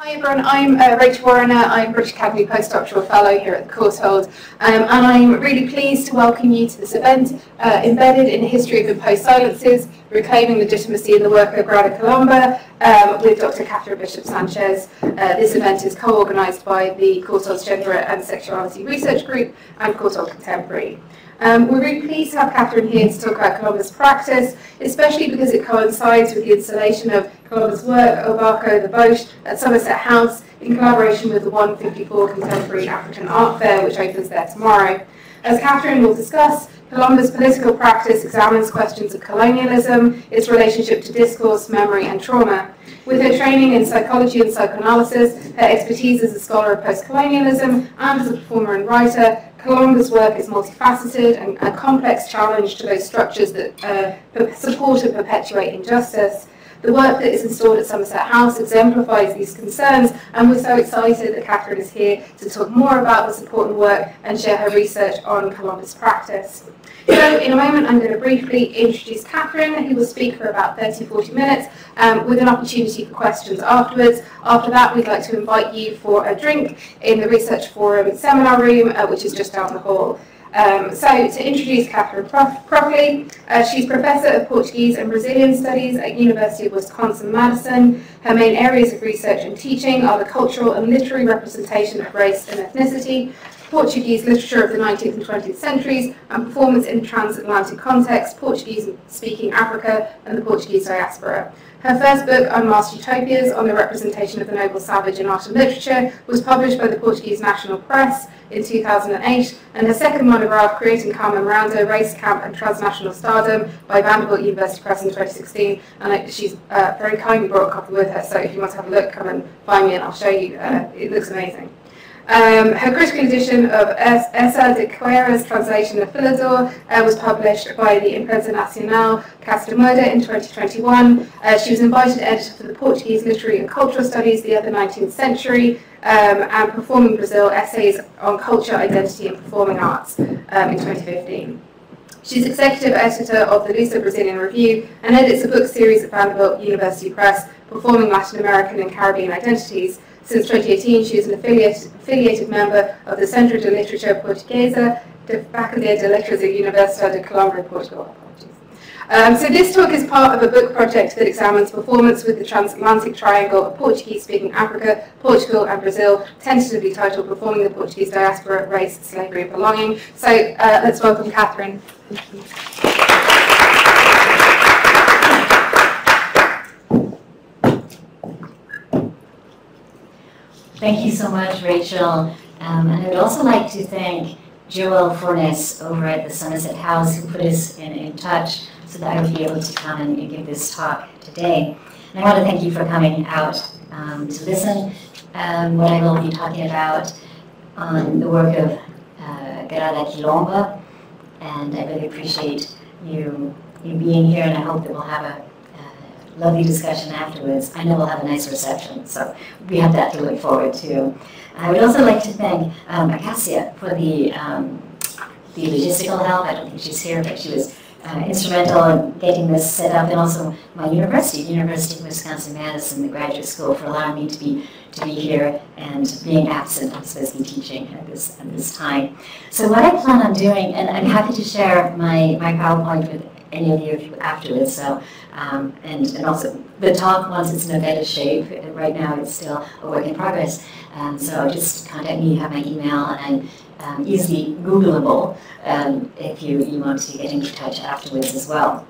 Hi everyone, I'm uh, Rachel Warrener, I'm British Academy Postdoctoral Fellow here at the Courtauld um, and I'm really pleased to welcome you to this event uh, embedded in the history of imposed silences, reclaiming legitimacy in the work of Grada Kilomba um, with Dr. Kathryn Bishop Sanchez. Uh, this event is co-organised by the Courtauld's Gender and Sexuality Research Group and Courtauld Contemporary. Um, we're really pleased to have Kathryn here to talk about Kilomba's practice, especially because it coincides with the installation of Kilomba's work, O Barco the Boat, at Somerset House, in collaboration with the 154 Contemporary African Art Fair, which opens there tomorrow. As Kathryn will discuss, Kilomba's political practice examines questions of colonialism, its relationship to discourse, memory, and trauma. With her training in psychology and psychoanalysis, her expertise as a scholar of post-colonialism, and as a performer and writer, Kilomba's work is multifaceted and a complex challenge to those structures that uh, support and perpetuate injustice. The work that is installed at Somerset House exemplifies these concerns, and we're so excited that Kathryn is here to talk more about this important work and share her research on Kilomba's practice. So in a moment, I'm going to briefly introduce Kathryn, who will speak for about 30-40 minutes, um, with an opportunity for questions afterwards. After that, we'd like to invite you for a drink in the Research Forum seminar room, uh, which is just down the hall. Um, so to introduce Kathryn properly, uh, she's Professor of Portuguese and Brazilian Studies at University of Wisconsin-Madison. Her main areas of research and teaching are the cultural and literary representation of race and ethnicity, Portuguese literature of the 19th and 20th centuries, and performance in transatlantic context, Portuguese-speaking Africa, and the Portuguese diaspora. Her first book, Unmasked Utopias, on the representation of the noble savage in art and literature, was published by the Portuguese National Press in 2008, and her second monograph, Creating Carmen Miranda, Race, Camp and Transnational Stardom, by Vanderbilt University Press in 2016, and she's uh, very kindly brought a copy with her, so if you want to have a look, come and find me and I'll show you. Uh, it looks amazing. Um, her critical edition of Eça de Queirós's translation of Philidor uh, was published by the Imprensa Nacional Casa da Moeda in 2021. Uh, she was invited editor for the Portuguese Literary and Cultural Studies, the other 19th century, um, and Performing Brazil, Essays on Culture, Identity and Performing Arts um, in 2015. She's executive editor of the Luso Brazilian Review and edits a book series at Vanderbilt University Press, Performing Latin American and Caribbean Identities, since 2018, she is an affiliated, affiliated member of the Centro de Literatura Portuguesa de Faculdade de Letras da Universidade de Coimbra, Portugal. Um, so this talk is part of a book project that examines performance with the transatlantic triangle of Portuguese-speaking Africa, Portugal and Brazil, tentatively titled Performing the Portuguese Diaspora, Race, Slavery and Belonging. So uh, let's welcome Kathryn. Thank you so much, Rachel. Um, and I would also like to thank Joel Fornes over at the Somerset House who put us in, in touch so that I would be able to come and, and give this talk today. And I want to thank you for coming out um, to listen. Um, what I will be talking about on the work of uh, Grada Kilomba, and I really appreciate you, you being here, and I hope that we'll have a lovely discussion afterwards. I know we'll have a nice reception, so we have that to look forward to. I would also like to thank um, Acacia for the, um, the logistical help. I don't think she's here, but she was uh, instrumental in getting this set up, and also my university, the University of Wisconsin-Madison, the graduate school, for allowing me to be to be here and being absent. I'm supposed to be teaching at this at this time. So what I plan on doing, and I'm happy to share my my PowerPoint with any of you afterwards. So, um, and, and also the talk, once it's in a better shape, right now it's still a work in progress. Um, so just contact me, have my email, and I'm um, easily Googleable um, if you, you want to get in touch afterwards as well.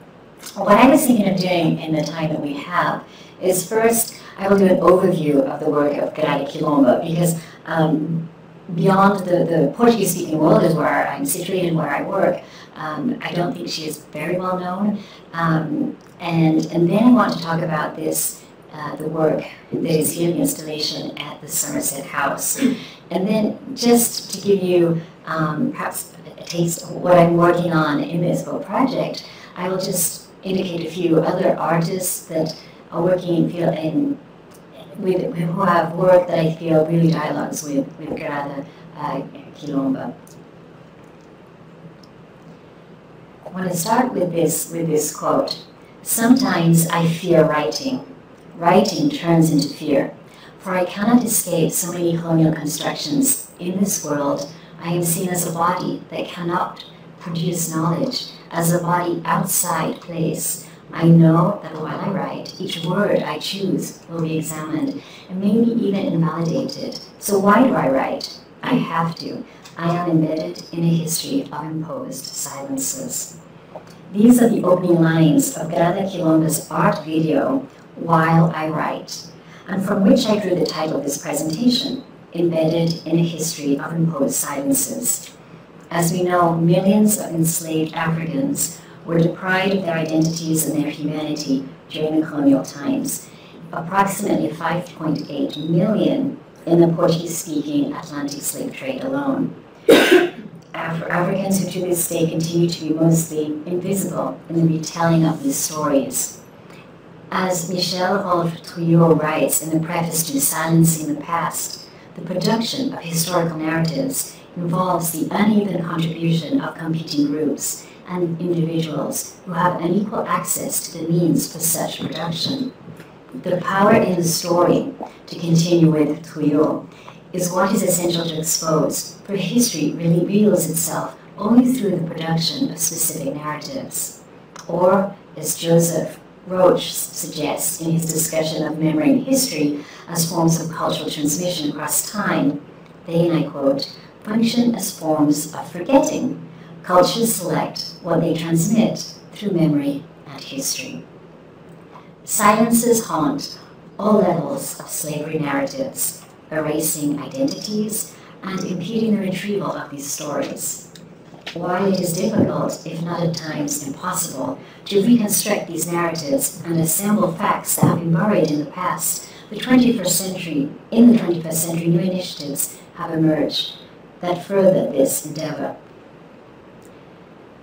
What I was thinking of doing in the time that we have is first, I will do an overview of the work of Kilomba because um, beyond the, the Portuguese-speaking world is where I'm situated, and where I work, um, I don't think she is very well known. Um, and, and then I want to talk about this, uh, the work that is here, the installation at the Somerset House. And then just to give you um, perhaps a taste of what I'm working on in this book project, I will just indicate a few other artists that are working in, in with, who have work that I feel really dialogues with, with Grada uh, Kilomba. I want to start with this, with this quote. Sometimes I fear writing. Writing turns into fear. for I cannot escape so many colonial constructions in this world I am seen as a body that cannot produce knowledge, as a body outside place. I know that while I write, each word I choose will be examined and maybe even invalidated. So why do I write? I have to. I am embedded in a history of imposed silences. These are the opening lines of Grada Kilomba's art video, While I Write, and from which I drew the title of this presentation, Embedded in a History of Imposed Silences. As we know, millions of enslaved Africans were deprived of their identities and their humanity during the colonial times. Approximately 5.8 million in the Portuguese-speaking Atlantic slave trade alone. Af Africans who to this day continue to be mostly invisible in the retelling of these stories. As Michel-Rolph Trouillot writes in the preface to Silencing the Past, the production of historical narratives involves the uneven contribution of competing groups and individuals who have unequal access to the means for such production. The power in the story, to continue with Trouillot, is what is essential to expose, for history really reveals itself only through the production of specific narratives. Or, as Joseph Roach suggests in his discussion of memory and history as forms of cultural transmission across time, they, and I quote, function as forms of forgetting. Cultures select what they transmit through memory and history. Silences haunt all levels of slavery narratives, erasing identities and impeding the retrieval of these stories. While it is difficult, if not at times impossible, to reconstruct these narratives and assemble facts that have been buried in the past, the 21st century, in the 21st century, new initiatives have emerged that further this endeavor.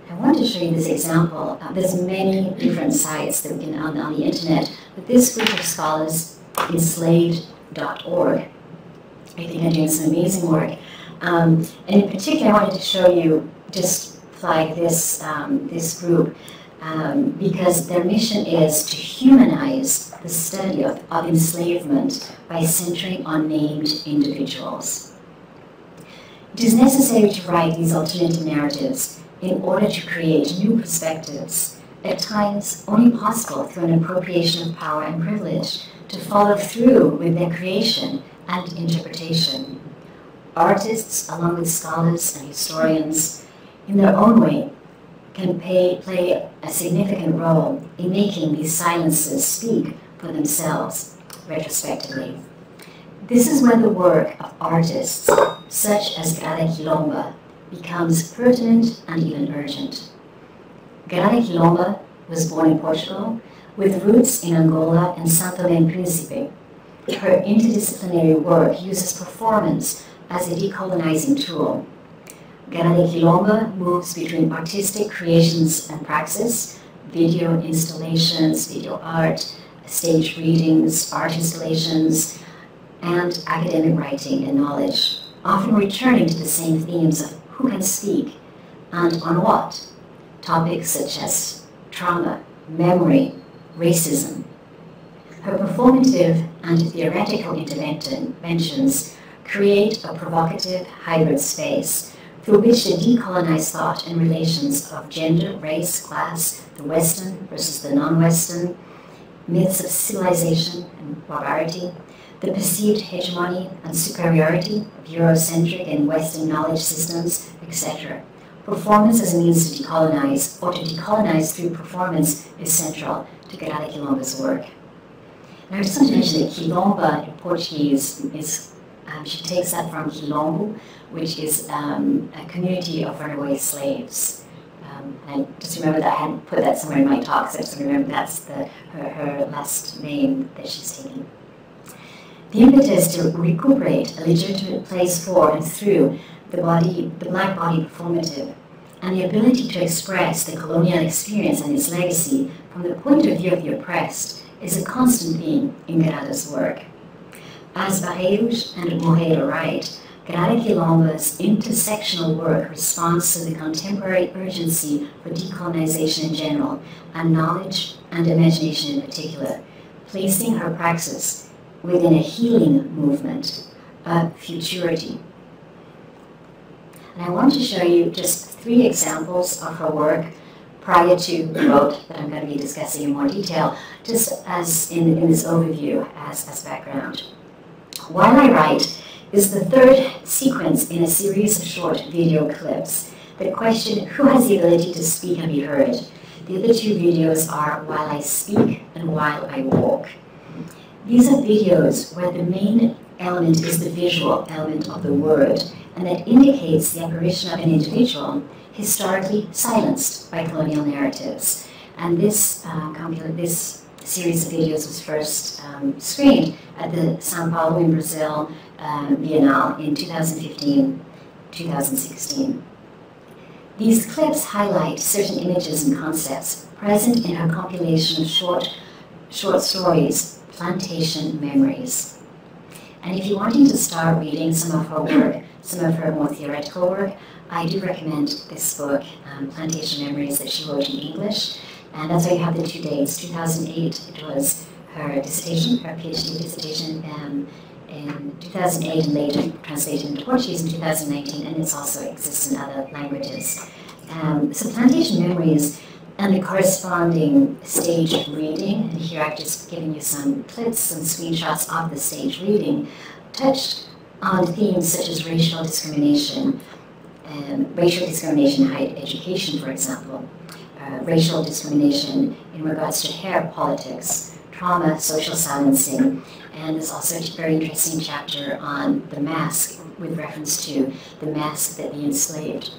I want to show you this example. Uh, there's many different sites that we can on, on the internet, but this group of scholars, enslaved.org, I think are doing some amazing work. Um, and in particular, I wanted to show you just like this, um, this group um, because their mission is to humanize the study of, of enslavement by centering on named individuals. It is necessary to write these alternative narratives in order to create new perspectives, at times only possible through an appropriation of power and privilege, to follow through with their creation and interpretation. Artists, along with scholars and historians, in their own way, can pay, play a significant role in making these silences speak for themselves retrospectively. This is when the work of artists, such as Grada Kilomba, becomes pertinent and even urgent. Kilomba was born in Portugal with roots in Angola and Santo Tomé Príncipe, her interdisciplinary work uses performance as a decolonizing tool. Kilomba moves between artistic creations and praxis, video installations, video art, stage readings, art installations, and academic writing and knowledge, often returning to the same themes of who can speak and on what, topics such as trauma, memory, racism, her performative and theoretical interventions create a provocative hybrid space through which the decolonized thought and relations of gender, race, class, the Western versus the non-Western, myths of civilization and barbarity, the perceived hegemony and superiority of Eurocentric and Western knowledge systems, etc. Performance as a means to decolonize or to decolonize through performance is central to Grada Kilomba's work. Now, I just want to mention that Kilomba in Portuguese is, um, she takes that from Quilombo, which is um, a community of runaway slaves. Um, and I just remember that I hadn't put that somewhere in my talk, so I just remember that's the, her, her last name that she's taking. The impetus to recuperate a legitimate place for and through the body, the black body performative, and the ability to express the colonial experience and its legacy from the point of view of the oppressed is a constant theme in Grada's work. As Barreiros and Moreira write, Grada Kilomba's intersectional work responds to the contemporary urgency for decolonization in general, and knowledge and imagination in particular, placing her praxis within a healing movement, futurity. And I want to show you just three examples of her work prior to the book that I'm going to be discussing in more detail, just as in, in this overview as, as background. While I Write is the third sequence in a series of short video clips that question who has the ability to speak and be heard. The other two videos are While I Speak and While I Walk. These are videos where the main element is the visual element of the word, and that indicates the apparition of an individual historically silenced by colonial narratives. And this, uh, this series of videos was first um, screened at the Sao Paulo in Brazil um, Biennale in 2015-2016. These clips highlight certain images and concepts present in her compilation of short, short stories, Plantation Memories. And if you're wanting to start reading some of her work, some of her more theoretical work, I do recommend this book, um, Plantation Memories, that she wrote in English. And that's why you have the two dates. 2008, it was her dissertation, her PhD dissertation um, in 2008 and later translated into Portuguese in 2019, and it also exists in other languages. Um, so Plantation Memories and the corresponding stage reading, and here I've just given you some clips some screenshots of the stage reading, touched on themes such as racial discrimination, um, racial discrimination in higher education, for example, uh, racial discrimination in regards to hair politics, trauma, social silencing, and there's also a very interesting chapter on the mask with reference to the mask that the enslaved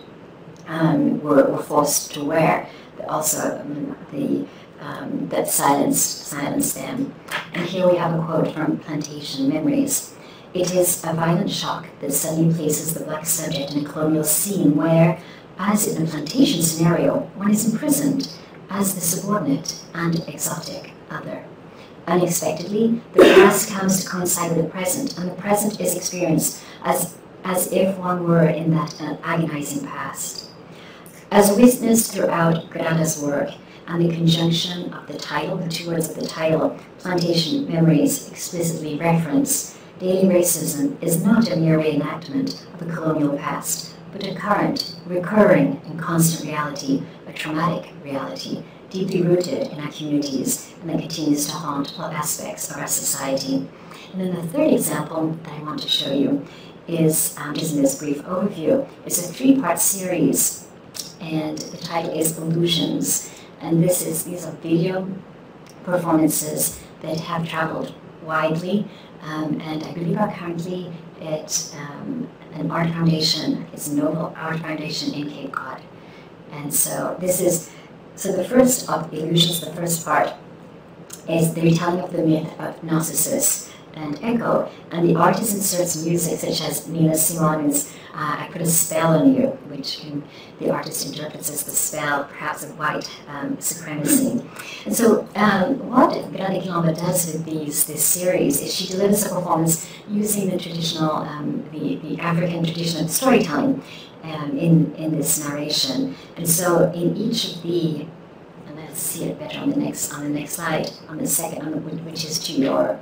um, were, were forced to wear, also the um, that silenced, silenced them. And here we have a quote from Plantation Memories. It is a violent shock that suddenly places the black subject in a colonial scene where, as in a plantation scenario, one is imprisoned as the subordinate and exotic other. Unexpectedly, the past comes to coincide with the present, and the present is experienced as, as if one were in that uh, agonizing past. As witnessed throughout Grada's work, and the conjunction of the title, the two words of the title, Plantation Memories, explicitly reference, daily racism is not a mere reenactment of a colonial past, but a current, recurring, and constant reality, a traumatic reality, deeply rooted in our communities and that continues to haunt all aspects of our society. And then the third example that I want to show you is um, just in this brief overview. It's a three-part series, and the title is Illusions. And this is these are video performances that have traveled widely, um, and I believe are currently at um, an art foundation. It's Noble Art Foundation in Cape Cod. And so this is so the first of illusions, the first part, is the retelling of the myth of Narcissus and Echo, and the artist inserts music such as Nina Simone's uh, I Put a Spell on You, which can, the artist interprets as the spell, perhaps of white um, supremacy. And so um, what Grada Kilomba does with these, this series is she delivers a performance using the traditional, um, the, the African traditional storytelling um, in, in this narration. And so in each of the, see it better on the next on the next slide, on the second, on the, which is to your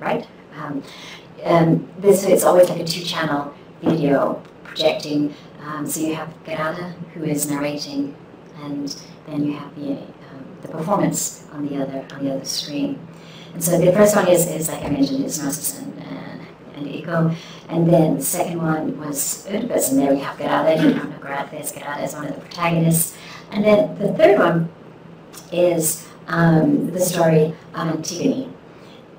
right. Um, um, this it's always like a two-channel video projecting. Um, so you have Grada who is narrating, and then you have the um, the performance on the other on the other screen. And so the first one is, is like I mentioned, is Narcissus and, and, and Echo. And then the second one was Oedipus, and there we have Grada, you know, Grada is Grada as one of the protagonists. And then the third one is um, the story of Antigone.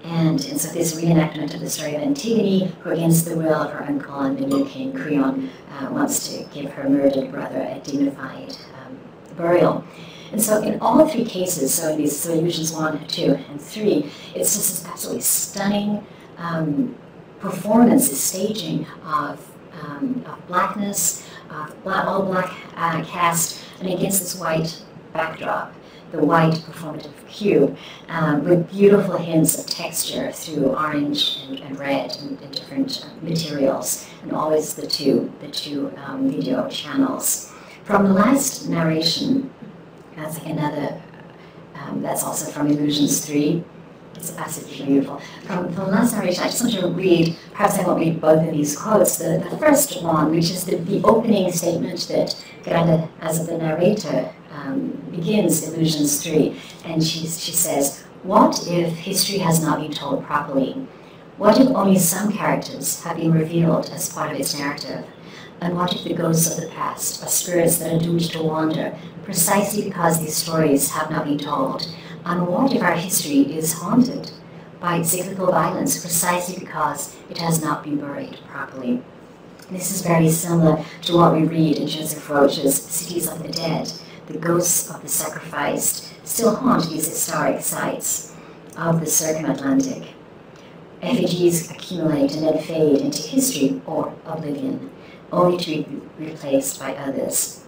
And, and so this reenactment of the story of Antigone, who against the will of her uncle and the new king Creon uh, wants to give her murdered brother a dignified um, burial. And so in all three cases, so in these Illusions one, two, and three, it's just this absolutely stunning um, performance, the staging of, um, of blackness, black, all black uh, cast, and against this white backdrop, the white performative hue, um, with beautiful hints of texture through orange and, and red and, and, different uh, materials, and always the two, the two um, video channels. From the last narration, that's like another, um, that's also from Illusions 3, it's absolutely beautiful. From, from the last narration, I just want to read, perhaps I won't read both of these quotes. The, the first one, which is the, the opening statement that Grada, as the narrator, um, begins Illusions 3, and she, she says, What if history has not been told properly? What if only some characters have been revealed as part of its narrative? And what if the ghosts of the past are spirits that are doomed to wander precisely because these stories have not been told? And what if our history is haunted by cyclical violence precisely because it has not been buried properly? This is very similar to what we read in Joseph Roach's Cities of the Dead. The ghosts of the sacrificed still haunt these historic sites of the circumatlantic. Effigies accumulate and then fade into history or oblivion, only to be replaced by others.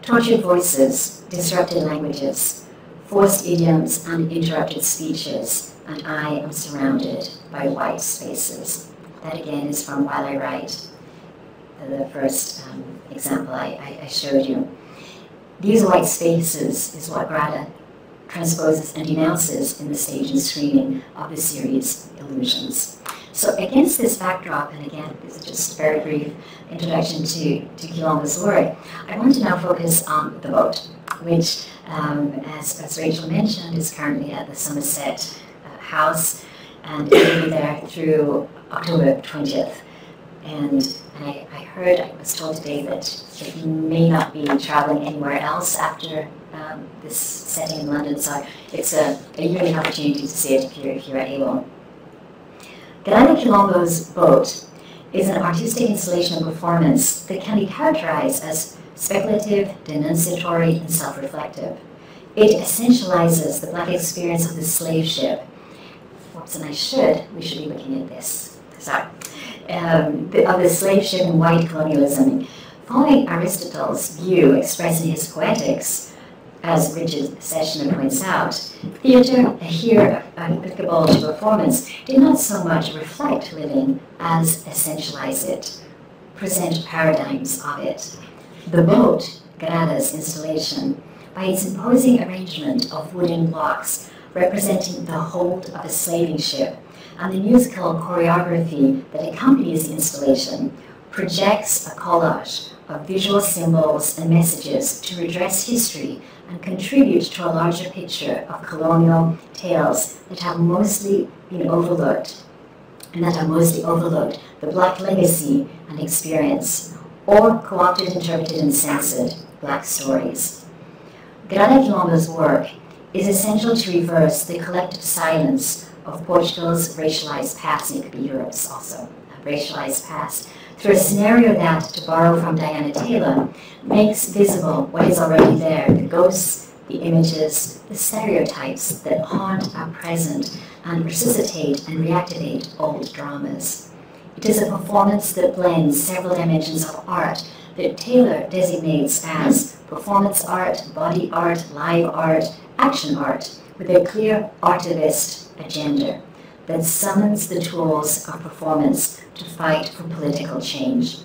Tortured voices, disrupted languages, forced idioms and interrupted speeches, and I am surrounded by white spaces. That again is from While I Write, the first um, example I, I, showed you. These white spaces is what Grada transposes and denounces in the stage and screening of the series Illusions. So against this backdrop, and again, this is just a very brief introduction to, to Kilomba's work, I want to now focus on the boat, which, um, as, as Rachel mentioned, is currently at the Somerset uh, House, and will be there through October 20th. And I, I heard, I was told today that, you may not be traveling anywhere else after um, this setting in London, so it's a, a unique opportunity to see it if you're, if you're able. Grada Kilomba's boat is an artistic installation of performance that can be characterized as speculative, denunciatory, and self-reflective. It essentializes the black experience of the slave ship. Whoops, and I should, we should be looking at this. Sorry. Um, of the slave ship and white colonialism. Following Aristotle's view expressed in his Poetics, as Richard Schechner points out, theatre, here applicable to performance, did not so much reflect living as essentialize it, present paradigms of it. The boat, Grada's installation, by its imposing arrangement of wooden blocks representing the hold of a slaving ship, and the musical choreography that accompanies the installation, projects a collage of visual symbols and messages to redress history and contribute to a larger picture of colonial tales that have mostly been overlooked and that have mostly overlooked the black legacy and experience, or co-opted, interpreted, and censored black stories. Grada Kilomba's work is essential to reverse the collective silence of Portugal's racialized past, and it could be Europe's also, racialized past, through a scenario that, to borrow from Diana Taylor, makes visible what is already there, the ghosts, the images, the stereotypes that haunt our present and resuscitate and reactivate old dramas. It is a performance that blends several dimensions of art that Taylor designates as performance art, body art, live art, action art, with a clear artivist agenda that summons the tools of performance to fight for political change.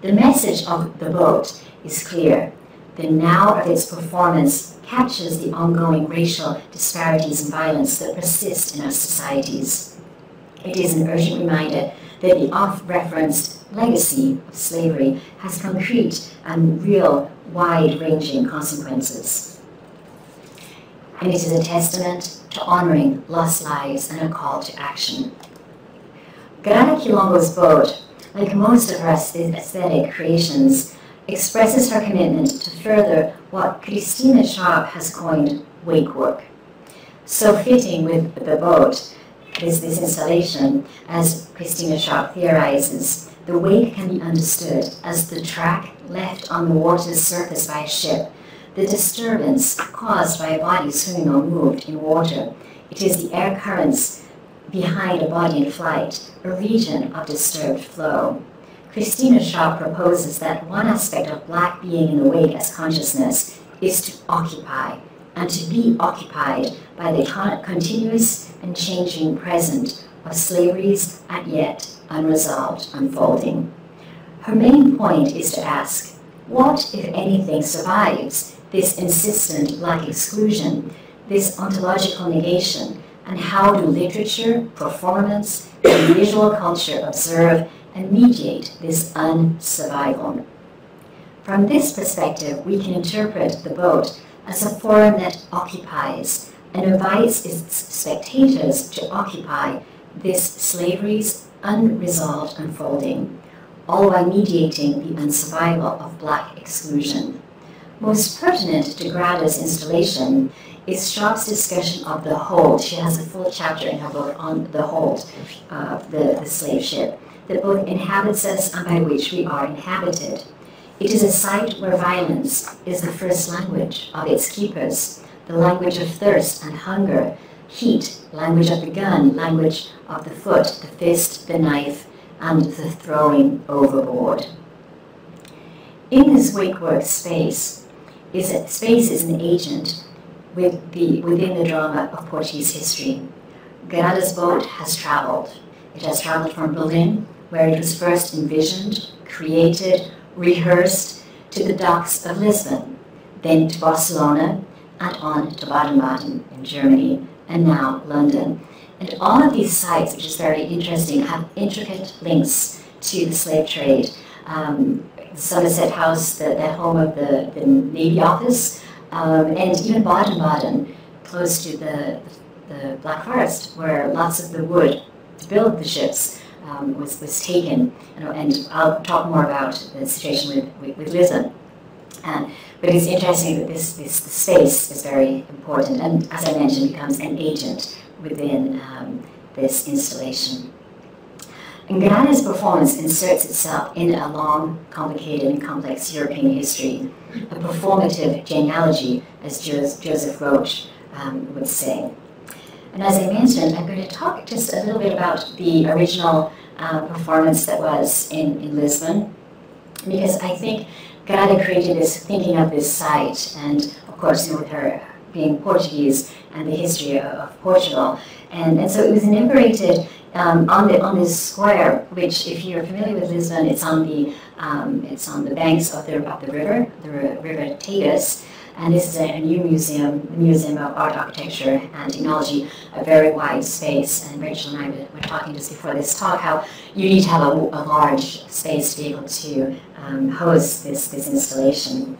The message of the boat is clear. The now of its performance captures the ongoing racial disparities and violence that persist in our societies. It is an urgent reminder that the oft-referenced legacy of slavery has concrete and real wide-ranging consequences. And it is a testament to honoring lost lives and a call to action. Grada Kilomba's boat, like most of her aesthetic creations, expresses her commitment to further what Christina Sharpe has coined wake work. So fitting with the boat is this installation, as Christina Sharpe theorizes, the wake can be understood as the track left on the water's surface by a ship, the disturbance caused by a body swimming or moved in water. It is the air currents behind a body in flight, a region of disturbed flow. Christina Sharpe proposes that one aspect of black being in the wake as consciousness is to occupy, and to be occupied by the continuous and changing present of slavery's as yet unresolved unfolding. Her main point is to ask, what, if anything, survives this insistent black exclusion, this ontological negation, and how do literature, performance, and visual culture observe and mediate this unsurvival? From this perspective, we can interpret the boat as a form that occupies and invites its spectators to occupy this slavery's unresolved unfolding, all while mediating the unsurvival of black exclusion. Most pertinent to Grada's installation is Sharpe's discussion of the hold. She has a full chapter in her book on the hold of the, the slave ship that both inhabits us and by which we are inhabited. It is a site where violence is the first language of its keepers, the language of thirst and hunger, heat, language of the gun, language of the foot, the fist, the knife, and the throwing overboard. In this wake work space, is that space is an agent with the, within the drama of Portuguese history. Grada's boat has traveled. It has traveled from Berlin, where it was first envisioned, created, rehearsed, to the docks of Lisbon, then to Barcelona, and on to Baden-Baden in Germany, and now London. And all of these sites, which is very interesting, have intricate links to the slave trade. Um, Somerset House, the, the home of the, the Navy office, um, and even Baden-Baden, close to the, the Black Forest, where lots of the wood to build the ships um, was, was taken. Know, and I'll talk more about the situation with, with, with Lisbon. And, but it's interesting that this, this space is very important, and as I mentioned, becomes an agent within um, this installation. And performance inserts itself in a long, complicated, and complex European history, a performative genealogy, as Joseph Roach um, would say. And as I mentioned, I'm going to talk just a little bit about the original uh, performance that was in, in Lisbon, because I think Grada created this thinking of this site, and of course, you know, with her being Portuguese and the history of, Portugal. And, and so it was inaugurated um, on the on this square, which, if you're familiar with Lisbon, it's on the um, it's on the banks of the of the river, the river Tagus, and this is a, a, new museum, the Museum of Art, Architecture and Technology, a very wide space. And Rachel and I were, were talking just before this talk how you need to have a, a large space to be able to um, host this this installation.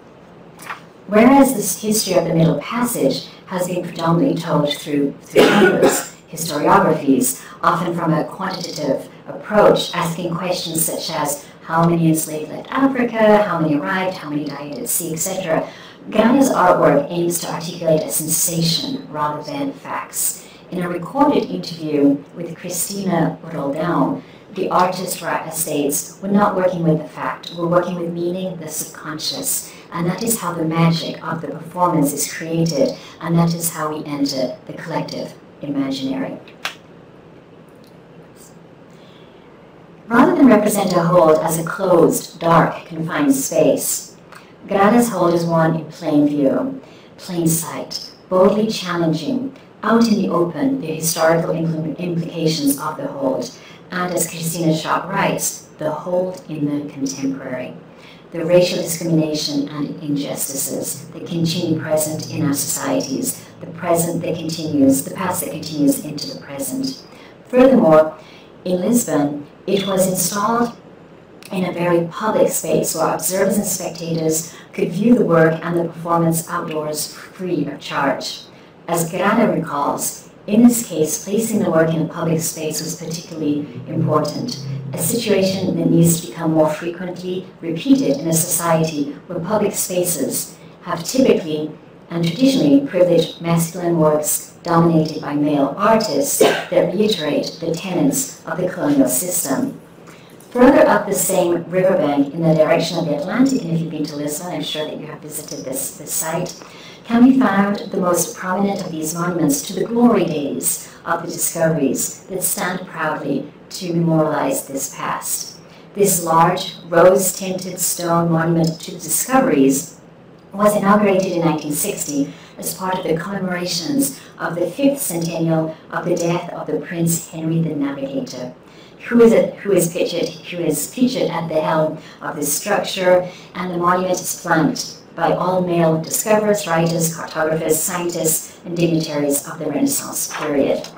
Whereas this history of the Middle Passage has been predominantly told through through numbers historiographies, often from a quantitative approach, asking questions such as how many enslaved left Africa, how many arrived, how many died at sea, etc. Grada's artwork aims to articulate a sensation rather than facts. In a recorded interview with Christina Roldan, the artist states, we're not working with the fact, we're working with meaning, the subconscious. And that is how the magic of the performance is created, and that is how we enter the collective imaginary. Rather than represent a hold as a closed, dark, confined space, Grada's hold is one in plain view, plain sight, boldly challenging, out in the open, the historical impl implications of the hold, and as Christina Sharpe writes, the hold in the contemporary the racial discrimination and injustices that continue present in our societies, the present that continues, the past that continues into the present. Furthermore, in Lisbon, it was installed in a very public space where observers and spectators could view the work and the performance outdoors free of charge. As Grada recalls, in this case, placing the work in a public space was particularly important a situation that needs to become more frequently repeated in a society where public spaces have typically and traditionally privileged masculine works dominated by male artists that reiterate the tenets of the colonial system. Further up the same riverbank in the direction of the Atlantic, and if you've been to Lisbon, I'm sure that you have visited this, this site, can be found the most prominent of these monuments to the glory days of the discoveries that stand proudly to memorialize this past. This large, rose-tinted stone monument to the discoveries was inaugurated in 1960 as part of the commemorations of the fifth centennial of the death of the Prince Henry the Navigator, who is, a, who is pictured who is featured at the helm of this structure, and the monument is flanked by all male discoverers, writers, cartographers, scientists, and dignitaries of the Renaissance period.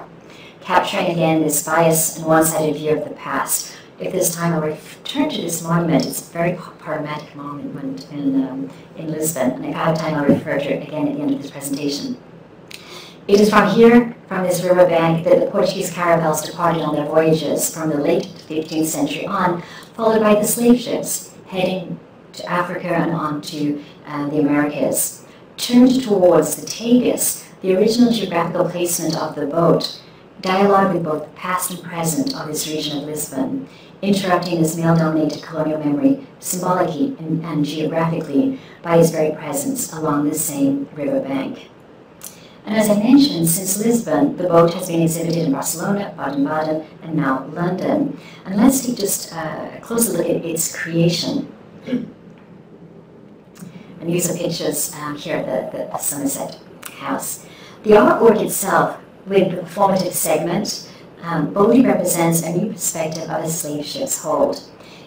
Capturing again this bias and one-sided view of the past. If this time I return to this monument, it's a very paradigmatic monument in, um, in Lisbon, and if I have time I'll refer to it again at the end of this presentation. It is from here, from this riverbank, that the Portuguese caravels departed on their voyages from the late 15th century on, followed by the slave ships heading to Africa and on to uh, the Americas. Turned towards the Tagus, the original geographical placement of the boat, dialogue with both the past and present of this region of Lisbon, interrupting this male-dominated colonial memory symbolically and, and geographically by his very presence along the same riverbank. And as I mentioned, since Lisbon, the boat has been exhibited in Barcelona, Baden-Baden, and now London. And let's take just a closer look at its creation. And these are pictures um, here at the, the, Somerset House. The artwork itself, with the performative segment, um, boldly represents a new perspective of a slave ship's hold.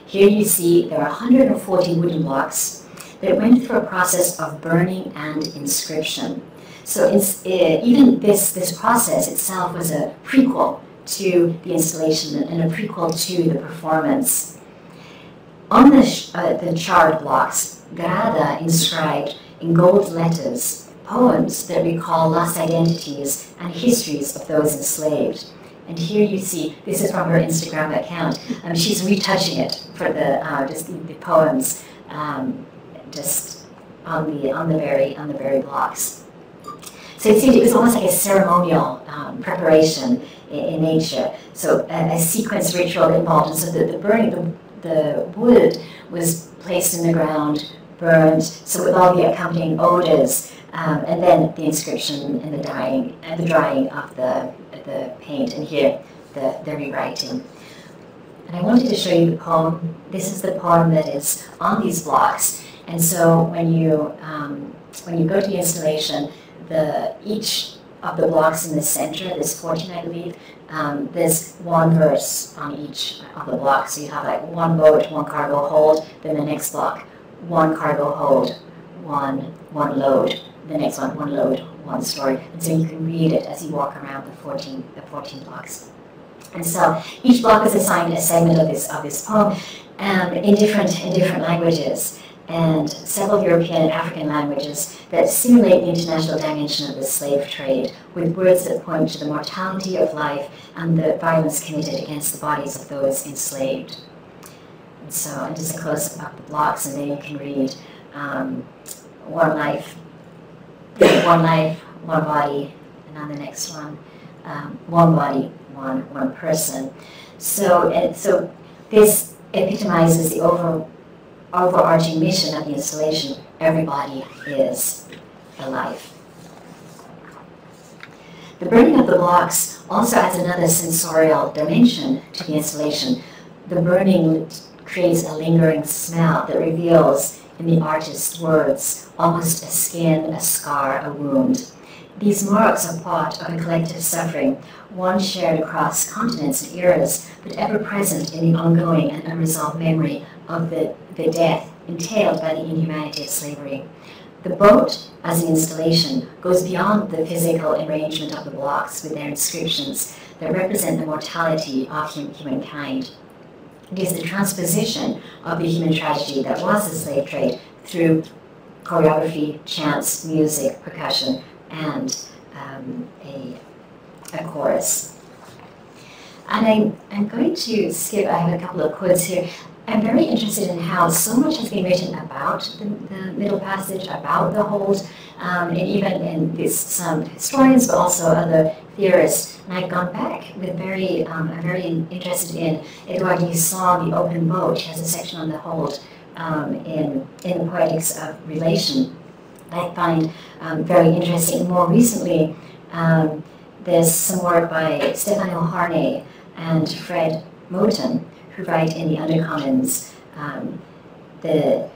Here you see there are 140 wooden blocks that went through a process of burning and inscription. So uh, even this, this process itself was a prequel to the installation and a prequel to the performance. On the, uh, the charred blocks, Grada inscribed in gold letters poems that recall lost identities and histories of those enslaved. And here you see, this is from her Instagram account. Um, she's retouching it for the uh, just the, the poems, um, just on the on the very on the very blocks. So it seemed it was almost like a ceremonial um, preparation in, in, nature. So a, a, sequence ritual involved, and so the, the burning, the, the wood was placed in the ground, burned, so with all the accompanying odors, um, and then the inscription and the dyeing, and the drying of the, the paint, and here the, the rewriting. And I wanted to show you the poem. This is the poem that is on these blocks. And so when you, um, when you go to the installation, the each of the blocks in the center, there's 14 I believe, um, there's one verse on each of the blocks. So you have like one boat, one cargo hold, then the next block, one cargo hold, one, one load, the next one, one load, one story. And so you can read it as you walk around the 14, the 14 blocks. And so each block is assigned a segment of this, of this poem um, in, different, in different languages and several European and African languages that simulate the international dimension of the slave trade with words that point to the mortality of life and the violence committed against the bodies of those enslaved. So, and just a close-up of the blocks, and then you can read um, one life, one life, one body, and on the next one, um, one body, one one person. So, and so this epitomizes the overall overarching mission of the installation, everybody is alive. The burning of the blocks also adds another sensorial dimension to the installation. The burning creates a lingering smell that reveals in the artist's words almost a skin, a scar, a wound. These marks are part of a collective suffering, one shared across continents and eras, but ever present in the ongoing and unresolved memory of the, the death entailed by the inhumanity of slavery. The boat, as an installation, goes beyond the physical arrangement of the blocks with their inscriptions that represent the mortality of humankind. It is the transposition of the human tragedy that was the slave trade through choreography, chants, music, percussion, and um, a, a chorus. And I'm, I'm going to skip, I have a couple of quotes here. I'm very interested in how so much has been written about the, the Middle Passage, about the hold, um, and even in this, some historians, but also other theorists. And I've gone back with very, um, I'm very interested in Edouard Glissant, The Open Boat. He has a section on the hold um, in, in the Poetics of Relation. I find um, very interesting. More recently, um, there's some work by Stefano Harney and Fred Moten write in the Undercommons um, the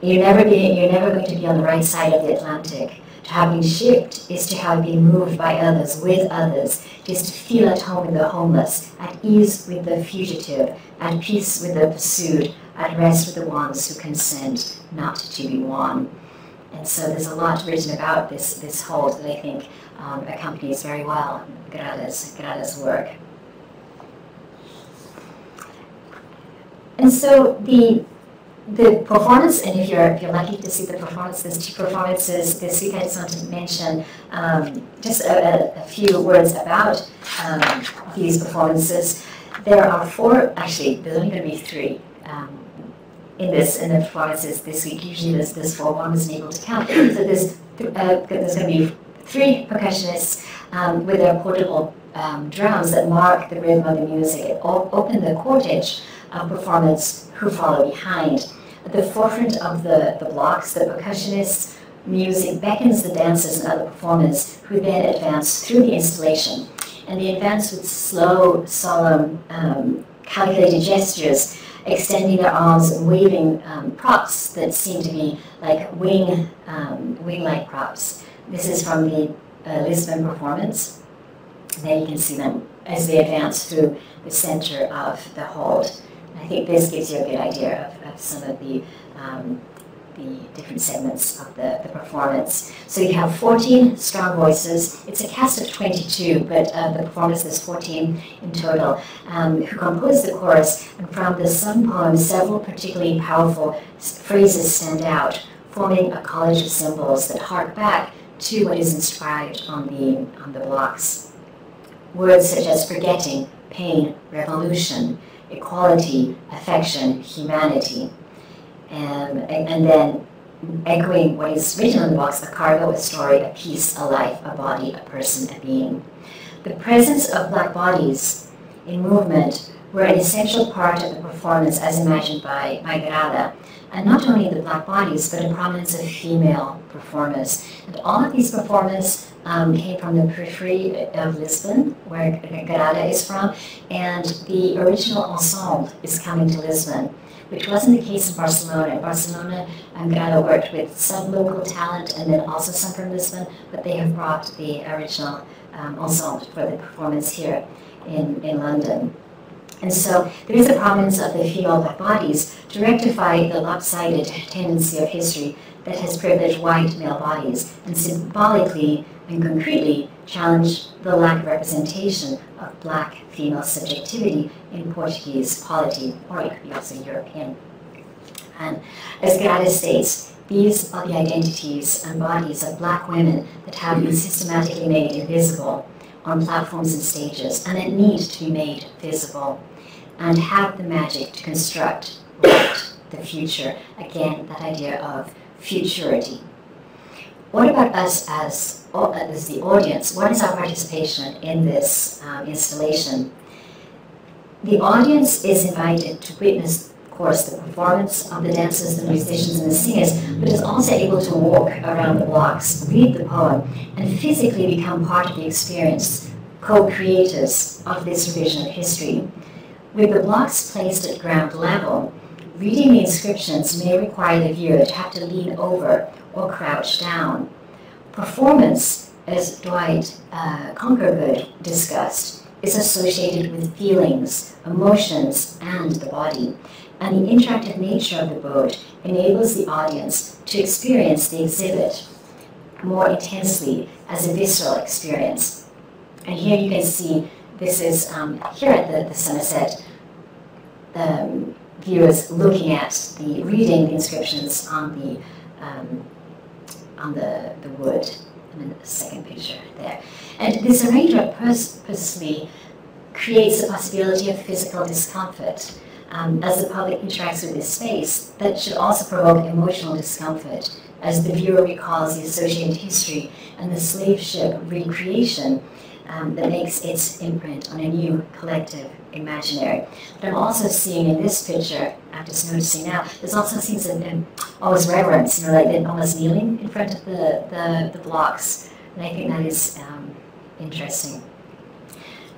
you're never being, you're never going to be on the right side of the Atlantic. To have been shipped is to have been moved by others, with others, is to feel at home with the homeless, at ease with the fugitive, at peace with the pursued, at rest with the ones who consent not to be won. And so there's a lot written about this, this hold that I think um, accompanies very well Grada's, Grada's work. And so the the performance, and if you're if you're lucky to see the performance, there's two performances this week. I just to mention um, just a, a, few words about um, these performances. There are four, actually, there's only going to be three um, in this in the performances this week. Usually there's, there's four. One isn't able to count, so there's uh, there's going to be three percussionists um, with their portable um, drums that mark the rhythm of the music and open the cortege of performance who follow behind. At the forefront of the, the blocks, the percussionists' music beckons the dancers and other performers who then advance through the installation. And they advance with slow, solemn, um, calculated gestures, extending their arms and waving um, props that seem to be like wing, um, wing-like props. This is from the uh, Lisbon performance. There you can see them as they advance through the center of the hold. I think this gives you a good idea of, of some of the, um, the different segments of the, the performance. So you have 14 strong voices. It's a cast of 22, but uh, the performance is 14 in total, um, who compose the chorus. And from the sung poem, several particularly powerful phrases stand out, forming a collage of symbols that hark back to what is inscribed on the, on the blocks. Words such as forgetting, pain, revolution, equality, affection, humanity. Um, and, and, then echoing what is written on the box, a cargo, a story, a piece, a life, a body, a person, a being. The presence of black bodies in movement were an essential part of the performance as imagined by, by Grada. And not only the black bodies, but a prominence of female performers. And all of these performers um, came from the periphery of Lisbon, where Grada is from, and the original ensemble is coming to Lisbon, which wasn't the case in Barcelona. In Barcelona, um, Grada worked with some local talent and then also some from Lisbon, but they have brought the original um, ensemble for the performance here in, in London. And so there is a prominence of the female bodies to rectify the lopsided tendency of history that has privileged white male bodies and symbolically and concretely challenge the lack of representation of black female subjectivity in Portuguese polity, or it could be also European. And as Grada states, these are the identities and bodies of black women that have been systematically made invisible on platforms and stages, and it needs to be made visible and have the magic to construct the future. Again, that idea of futurity. What about us as, as the audience? What is our participation in this um, installation? The audience is invited to witness, course, the performance of the dancers, the musicians, and the singers, but is also able to walk around the blocks, read the poem, and physically become part of the experience, co-creators of this revision of history. With the blocks placed at ground level, reading the inscriptions may require the viewer to have to lean over or crouch down. Performance, as Dwight uh, discussed, is associated with feelings, emotions, and the body. And the interactive nature of the boat enables the audience to experience the exhibit more intensely as a visceral experience. And here you can see this is um, here at the, the Somerset, um, viewers looking at the reading the inscriptions on the um, on the, the wood. The second picture there. And this arrangement purposely creates the possibility of physical discomfort. Um, as the public interacts with this space, that should also provoke emotional discomfort as the viewer recalls the associated history and the slave ship recreation um, that makes its imprint on a new collective imaginary. But I'm also seeing in this picture, I'm just noticing now, there's also scenes of um, always reverence, you know, like almost kneeling in front of the, the, the blocks. And I think that is um, interesting.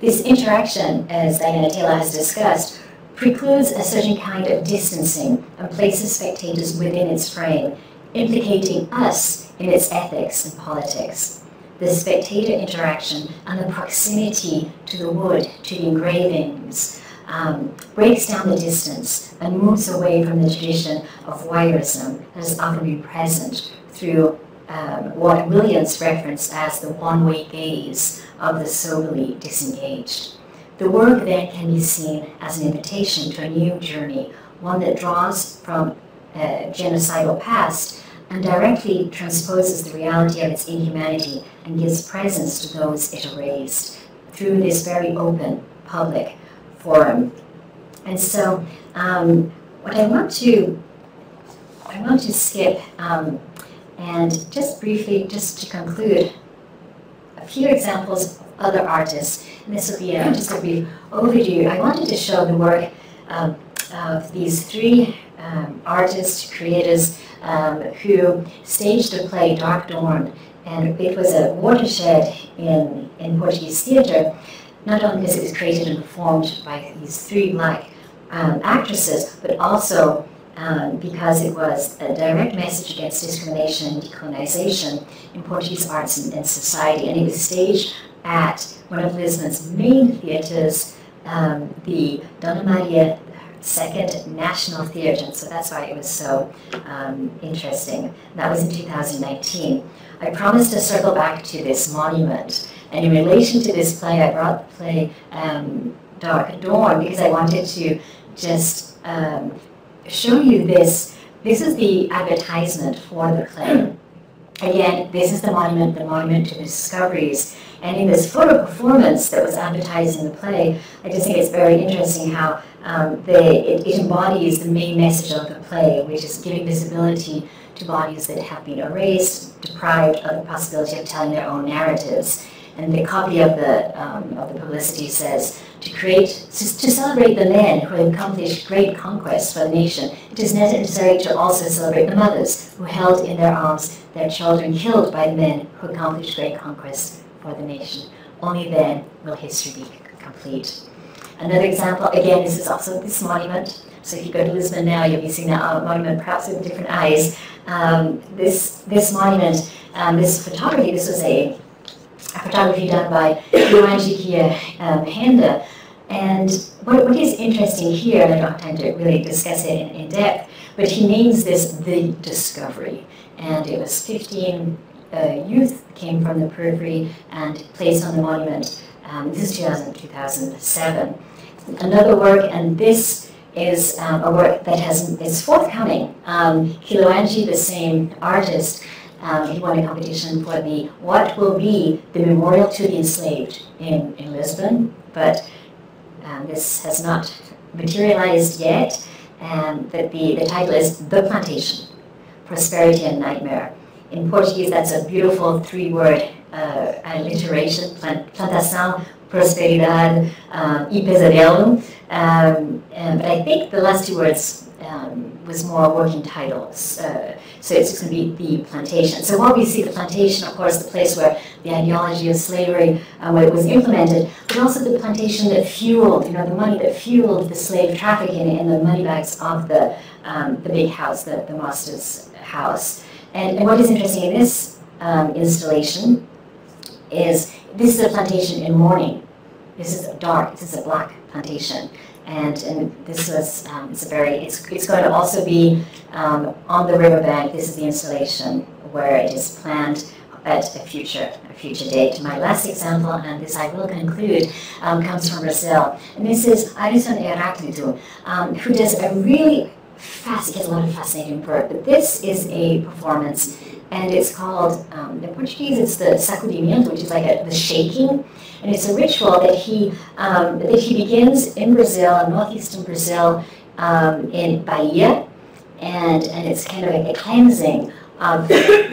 This interaction, as Diana Taylor has discussed, precludes a certain kind of distancing and places spectators within its frame, implicating us in its ethics and politics the spectator interaction and the proximity to the wood, to the engravings, um, breaks down the distance and moves away from the tradition of voyeurism that has often been present through um, what Williams referenced as the one-way gaze of the soberly disengaged. The work then can be seen as an invitation to a new journey, one that draws from a genocidal past and directly transposes the reality of its inhumanity and gives presence to those it erased through this very open public forum. And so, um, what I want to I want to skip um, and just briefly, just to conclude, a few examples other artists. And this will be a, just a brief overview. I wanted to show the work um, of these three um, artists, creators, um, who staged a play, Dark Dawn, and it was a watershed in, in Portuguese theatre, not only because it was created and performed by these three black um, actresses, but also um, because it was a direct message against discrimination and decolonization in Portuguese arts and, and society, and it was staged at one of Lisbon's main theatres, um, the Dona Maria second national theatre, and so that's why it was so um, interesting. That was in 2019. I promised to circle back to this monument, and in relation to this play, I brought the play um, Dark Dawn because I wanted to just um, show you this. This is the advertisement for the play. Again, this is the monument, the monument to the discoveries. And in this photo performance that was advertised in the play, I just think it's very interesting how um, they, it, it, embodies the main message of the play, which is giving visibility to bodies that have been erased, deprived of the possibility of telling their own narratives. And the copy of the, um, of the publicity says, to create, to, to celebrate the men who have accomplished great conquests for the nation, it is necessary to also celebrate the mothers who held in their arms their children killed by the men who accomplished great conquests for the nation. Only then will history be complete. Another example, again, this is also this monument. So if you go to Lisbon now, you'll be seeing that monument perhaps with different eyes. Um, this, this monument, um, this photography, this was a, a photography done by Kiluanji Kia um, Henda. And what, what is interesting here, and I don't have time to really discuss it in, in depth, but he names this the discovery. And it was 15 uh, youth came from the periphery and placed on the monument. Um, this is 2000, 2007 another work, and this is um, a work that has is forthcoming. Um, Kiluanji, the same artist, um, he won a competition for the what will be the memorial to the enslaved in, in Lisbon, but um, this has not materialized yet. And the, the title is The Plantation, Prosperity and Nightmare. In Portuguese, that's a beautiful three-word uh, alliteration, plantação, prosperidade, um, y pesadelo. Um, and, but I think the last two words um, was more working titles. Uh, so it's going to be the plantation. So while we see the plantation, of course, the place where the ideology of slavery uh, was implemented, but also the plantation that fueled, you know, the money that fueled the slave trafficking and the money bags of the, um, the big house, the, the master's house. And, and what is interesting in this um, installation is this is a plantation in mourning. This is dark. This is a black plantation, and and this was um, it's a very it's it's going to also be um, on the riverbank. This is the installation where it is planned at a future a future date. My last example, and this I will conclude, um, comes from Brazil, and this is Ayrson Heráclito, um, who does a really fast. Has a lot of fascinating work, but this is a performance and it's called, um, Portuguese, it's the sacudimento, which is like a, the shaking, and it's a ritual that he, um, that he begins in Brazil, in northeastern Brazil, um, in Bahia, and, and it's kind of a, a cleansing of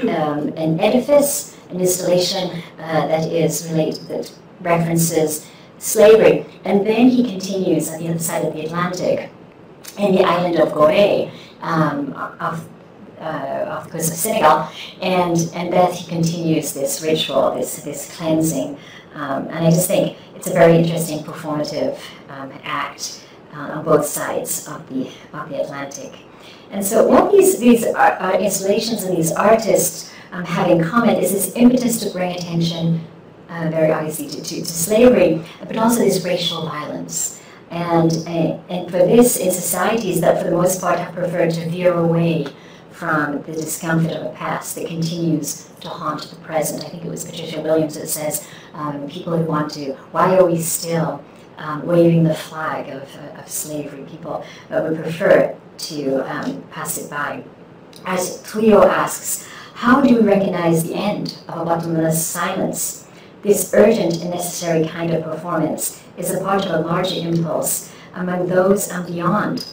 um, an edifice, an installation uh, that is related, that references slavery. And then he continues on the other side of the Atlantic, in the island of Gorée, um, of uh, of the coast of Senegal, and and that he continues this ritual, this this cleansing, um, and I just think it's a very interesting performative um, act uh, on both sides of the of the Atlantic. And so what these these uh, installations and these artists um, have in common is this impetus to bring attention, uh, very obviously, to, to, to, slavery, but also this racial violence. And, and for this, in societies that for the most part have preferred to veer away from the discomfort of a past that continues to haunt the present. I think it was Patricia Williams that says um, people who want to, why are we still um, waving the flag of, uh, of slavery? People uh, would prefer to um, pass it by. As Cleo asks, how do we recognize the end of a bottomless silence? This urgent and necessary kind of performance is a part of a larger impulse among those and beyond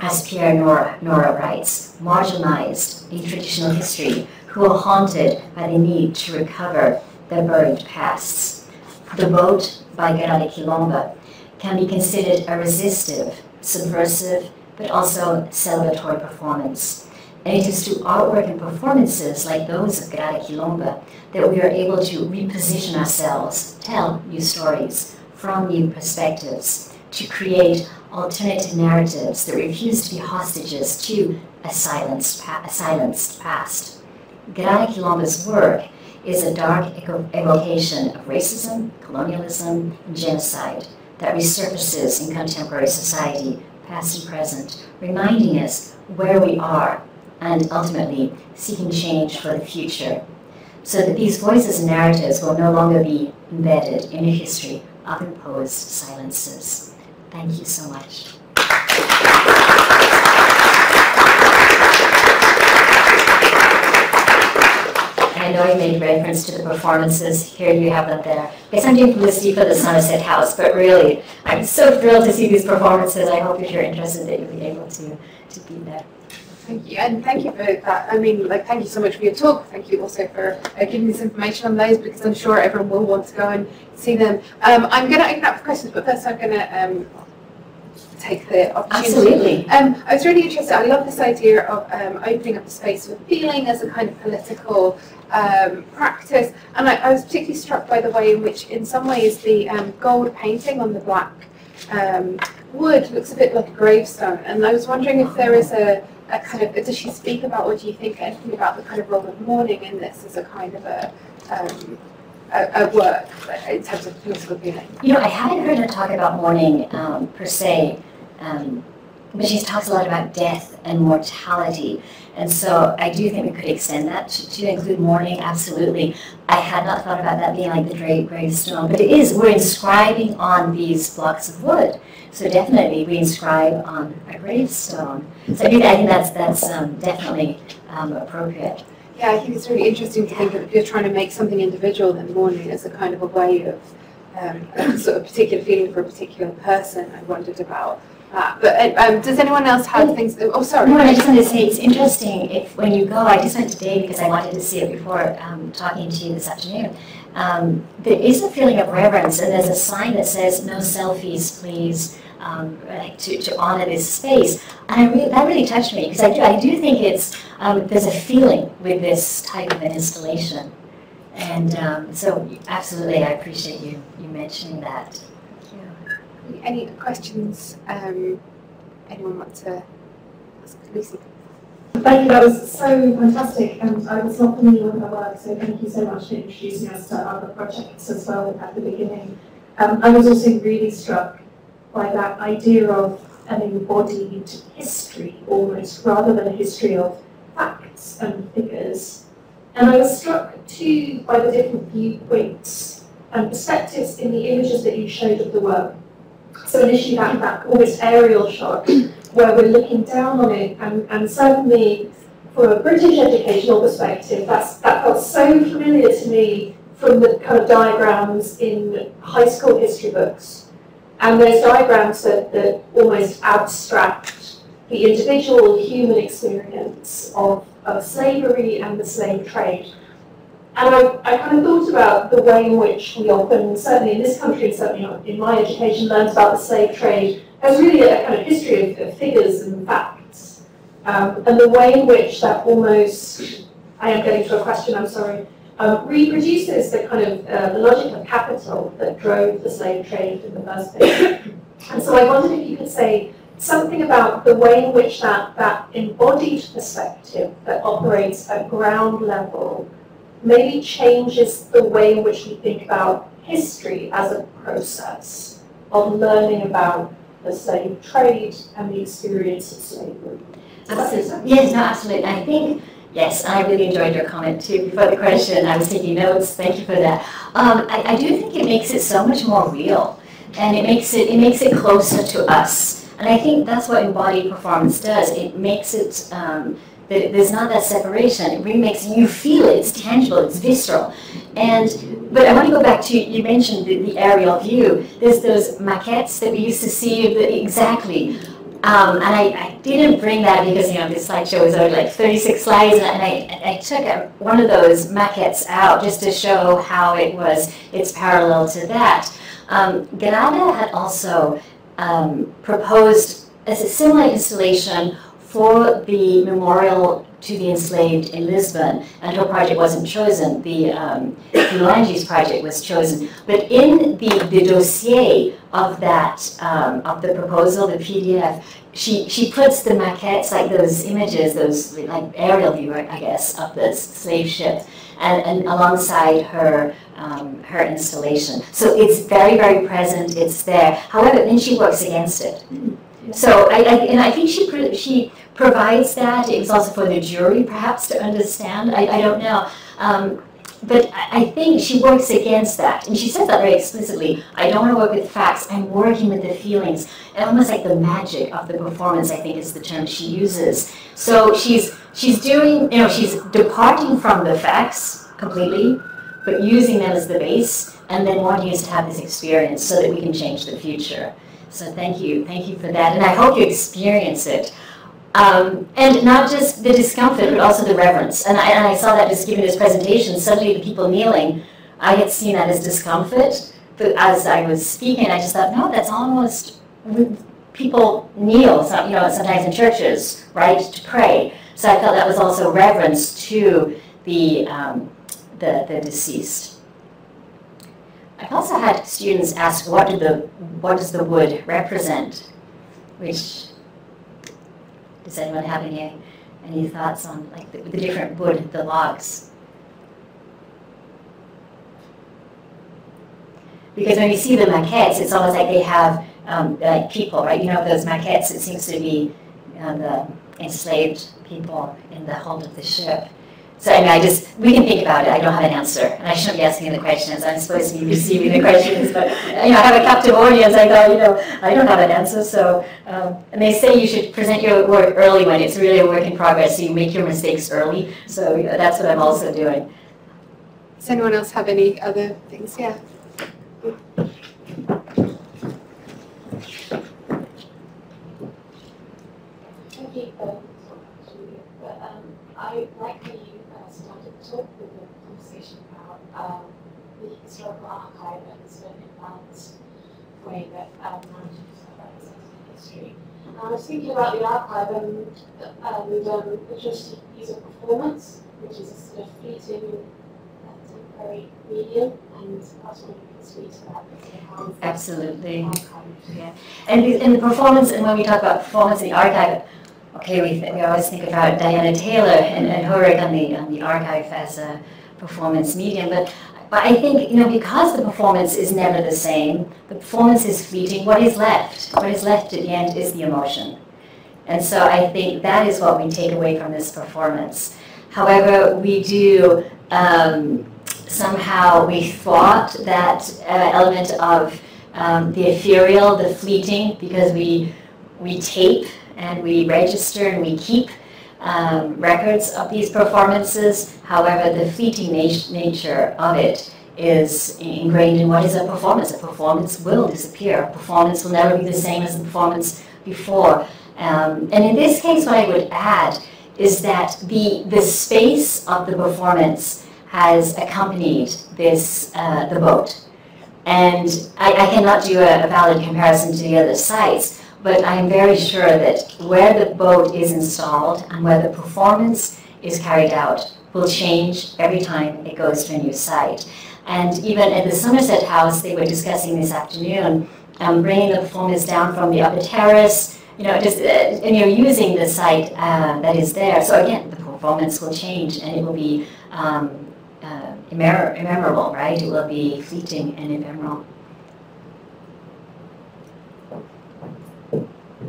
as Pierre Nora, Nora writes, marginalized in traditional history, who are haunted by the need to recover their buried pasts. The Boat by Grada Kilomba can be considered a resistive, subversive, but also celebratory performance. And it is through artwork and performances like those of Grada Kilomba that we are able to reposition ourselves, tell new stories from new perspectives, to create alternative narratives that refuse to be hostages to a silenced, pa- a silenced past. Grada Kilomba's work is a dark evocation of racism, colonialism, and genocide that resurfaces in contemporary society, past and present, reminding us where we are and ultimately seeking change for the future. So that these voices and narratives will no longer be embedded in history of imposed silences. Thank you so much. I know you made reference to the performances. Here you have them there. Yes, I'm doing publicity for the Somerset House, but really, I'm so thrilled to see these performances. I hope if you're interested that you'll be able to, to be there. Thank you, and thank you for that. I mean, like, thank you so much for your talk. Thank you also for uh, giving this information on those because I'm sure everyone will want to go and see them. Um, I'm going to open up for questions, but first I'm going to um, take the opportunity. Absolutely. Um, I was really interested. I love this idea of um, opening up the space for feeling as a kind of political um, practice, and I, I, was particularly struck by the way in which, in some ways, the um, gold painting on the black wood looks a bit like a gravestone. And I was wondering if there is a kind of, does she speak about, or do you think anything about the kind of role of mourning in this as a kind of a, um, a, a, work in terms of political feeling? You know, I haven't heard her talk about mourning um, per se, um, but she talks a lot about death and mortality. And so I do think we could extend that to, to, include mourning, absolutely. I had not thought about that being like the great gravestone, but it is. We're inscribing on these blocks of wood. So definitely we inscribe on a gravestone. So I think, I think that's, that's um, definitely um, appropriate. Yeah, I think it's really interesting to think that if you're trying to make something individual, then mourning is a kind of a way of um, sort of particular feeling for a particular person. I wondered about that. But uh, um, does anyone else have things? Oh, sorry. No, I just wanted to say it's interesting if when you go. I just went today because I wanted to see it before um, talking to you this afternoon um, there is a feeling of reverence, and there's a sign that says "No selfies, please." Um, to, to honor this space, and really, that really touched me because I do, I do think it's um, there's a feeling with this type of an installation, and um, so absolutely I appreciate you you mentioning that. Any questions? Um, anyone want to ask Lucy? Thank you, that was so fantastic, and I was not familiar with her work, so thank you so much for introducing us to other projects as well at the beginning. Um, I was also really struck by that idea of an embodied history almost, rather than a history of facts and figures. And I was struck too by the different viewpoints and perspectives in the images that you showed of the work. So initially that, that almost aerial shot where we're looking down on it, and, and certainly from a British educational perspective, that's, that felt so familiar to me from the kind of diagrams in high school history books. And those diagrams that, that almost abstract the individual human experience of, of slavery and the slave trade. And I, I kind of thought about the way in which we often, certainly in this country, and certainly in my education, learned about the slave trade has really a kind of history of, of figures and facts. Um, and the way in which that almost, I am getting to a question, I'm sorry, um, reproduces the kind of uh, the logic of capital that drove the slave trade in the first place. and so I wondered if you could say something about the way in which that, that embodied perspective that operates at ground level maybe changes the way in which we think about history as a process of learning about the slave trade and the experience of slavery. Yes, no, absolutely. I think Yes, I really enjoyed your comment too before the question. I was taking notes. Thank you for that. Um, I, I, do think it makes it so much more real, and it makes it it makes it closer to us. And I think that's what embodied performance does. It makes it um, there's not that separation. It really makes you feel it. It's tangible. It's visceral. And but I want to go back to you mentioned the, the aerial view. There's those maquettes that we used to see exactly um, and I, I, didn't bring that because, you know, this slideshow is only like 36 slides, and I, I took a, one of those maquettes out just to show how it was, it's parallel to that. Um, had also um, proposed a similar installation for the memorial to the enslaved in Lisbon, and her project wasn't chosen. The, um, the project was chosen. But in the, the dossier of that, um, of the proposal, the PDF, she, she puts the maquettes, like those images, those like aerial view, I guess, of the slave ship, and, and alongside her um, her installation. So it's very, very present. It's there. However, then she works against it. So I, I, and I think she she provides that. It's also for the jury, perhaps, to understand. I, I don't know. Um, but I think she works against that. And she says that very explicitly. I don't want to work with facts. I'm working with the feelings. And almost like the magic of the performance, I think is the term she uses. So she's she's doing, you know, she's departing from the facts completely, but using them as the base, and then wanting us to have this experience so that we can change the future. So thank you, thank you for that. And I hope you experience it. Um, and not just the discomfort, but also the reverence. And I, and I saw that just giving this presentation, suddenly the people kneeling, I had seen that as discomfort. But as I was speaking, I just thought, no, that's almost, people kneel, you know, sometimes in churches, right, to pray. So I felt that was also reverence to the, um, the, the deceased. I've also had students ask, what, do the, what does the wood represent? Which does anyone have any any thoughts on like the, the different wood, the logs? Because when you see the maquettes, it's almost like they have um, like people, right? You know, those maquettes, it seems to be um, the enslaved people in the hold of the ship. So I mean, I just, we can think about it. I don't have an answer. And I shouldn't be asking the questions. I'm supposed to be receiving the questions. But, you know, I have a captive audience. I thought, you know, I don't have an answer. So, um, and they say you should present your work early when it's really a work in progress. So you make your mistakes early. So you know, that's what I'm also doing. Does anyone else have any other things? Yeah. Thank you. Um, I like the talk with the conversation about um, the historical archive and sort of balanced way that um, narratives are represented in history. And I was thinking about the archive and, and um, just use of performance, which is a sort of fleeting uh, temporary medium, and I was wondering if you could speak to that. Absolutely. Yeah. And, the, and the performance, and when we talk about performance in the archive, okay, we, we always think about Diana Taylor and, and work on the, on the archive as a performance medium, but, but I think, you know, because the performance is never the same, the performance is fleeting, what is left? What is left at the end is the emotion. And so I think that is what we take away from this performance. However, we do, um, somehow we thought that uh, element of um, the ethereal, the fleeting, because we, we tape and we register and we keep um, records of these performances. However, the fleeting nat nature of it is ingrained in what is a performance. A performance will disappear. A performance will never be the same as the performance before. Um, and in this case, what I would add is that the, the space of the performance has accompanied this, uh, the boat. And I, I cannot do a, a valid comparison to the other sites, but I'm very sure that where the boat is installed and where the performance is carried out will change every time it goes to a new site. And even at the Somerset House, they were discussing this afternoon, um, bringing the performance down from the upper terrace, you know, just, uh, and you're using the site uh, that is there. So again, the performance will change and it will be um, uh, immemorable, right? It will be fleeting and ephemeral.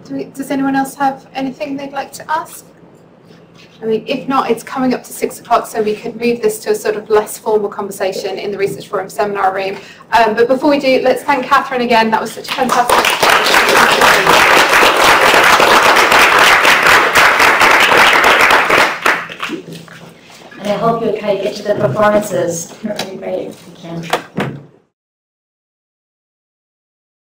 Do we, does anyone else have anything they'd like to ask? I mean, if not, it's coming up to six o'clock, so we could move this to a sort of less formal conversation in the Research Forum seminar room. Um, but before we do, let's thank Kathryn again. That was such a fantastic. And I hope you'll try to get to the performances. They're really great if you can.